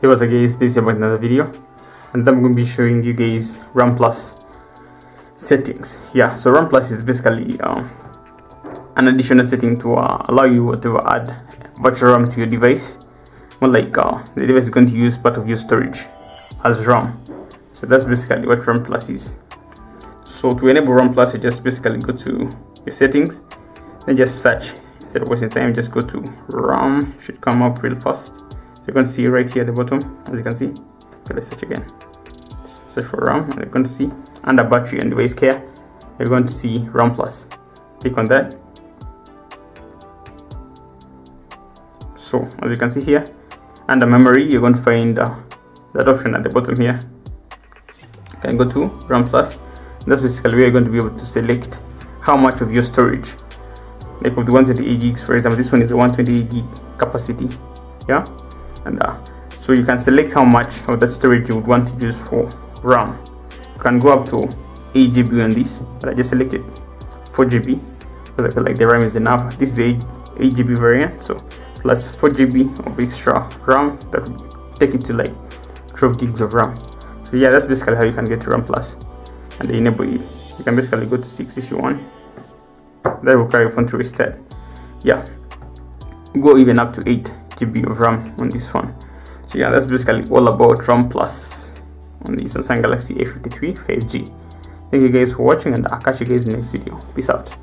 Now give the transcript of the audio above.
Hey what's up guys, this is about another video and I'm going to be showing you guys RAM Plus settings. Yeah, so RAM Plus is basically um, an additional setting to uh, allow you to add virtual RAM to your device. More like uh, the device is going to use part of your storage as RAM. So that's basically what RAM Plus is. So to enable RAM Plus, you just basically go to your settings, then just search. Instead of wasting time, just go to RAM. Should come up real fast. You're going to see right here at the bottom, as you can see. Okay, let's search again. Search for RAM, and you're going to see under battery and device care, you're going to see RAM Plus. Click on that. So as you can see here, under memory, you're going to find uh, that option at the bottom here. You can go to RAM Plus. That's basically where you're going to be able to select how much of your storage like with the 128 gigs for example this one is a 128 gig capacity yeah and uh, so you can select how much of that storage you would want to use for RAM. You can go up to 8 GB on this but I just selected 4 GB because I feel like the RAM is enough. This is a 8, 8 GB variant so plus 4 GB of extra RAM that would take it to like 12 gigs of RAM. So yeah that's basically how you can get to RAM plus. And enable it you can basically go to 6 if you want. That will require your phone to restart. Yeah. Go even up to 8 GB of RAM on this phone. So yeah that's basically all about RAM plus on the Samsung Galaxy A53 5G thank you guys for watching and I'll catch you guys in the next video. Peace out